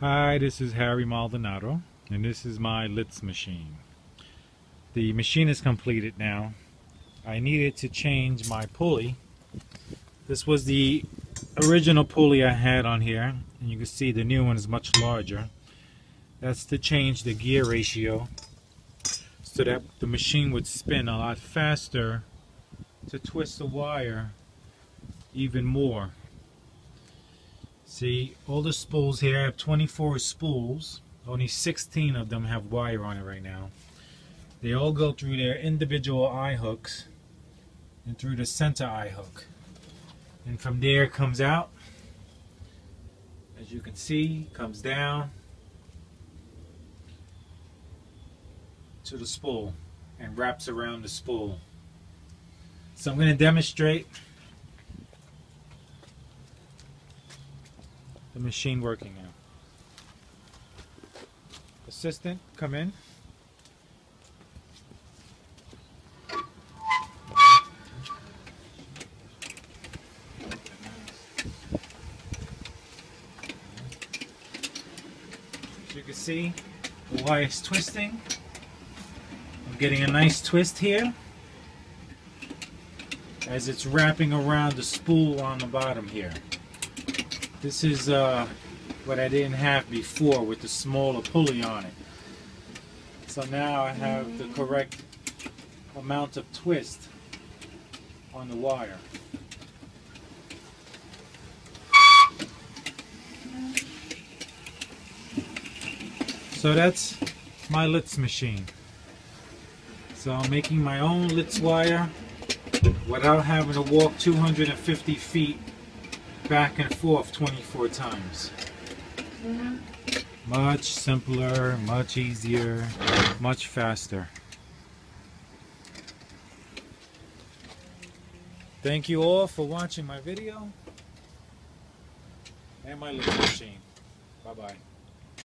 Hi, this is Harry Maldonado, and this is my Litz machine. The machine is completed now. I needed to change my pulley. This was the original pulley I had on here, and you can see the new one is much larger. That's to change the gear ratio so that the machine would spin a lot faster to twist the wire even more. See, all the spools here, I have 24 spools. Only 16 of them have wire on it right now. They all go through their individual eye hooks and through the center eye hook. And from there comes out. As you can see, comes down to the spool and wraps around the spool. So I'm going to demonstrate the machine working now. Assistant, come in. As you can see, the wire is twisting. I'm getting a nice twist here as it's wrapping around the spool on the bottom here. This is uh, what I didn't have before with the smaller pulley on it. So now I have the correct amount of twist on the wire. So that's my Litz machine. So I'm making my own Litz wire without having to walk 250 feet back and forth 24 times. Mm-hmm. Much simpler, much easier, much faster. Thank you all for watching my video and my little machine. Bye bye.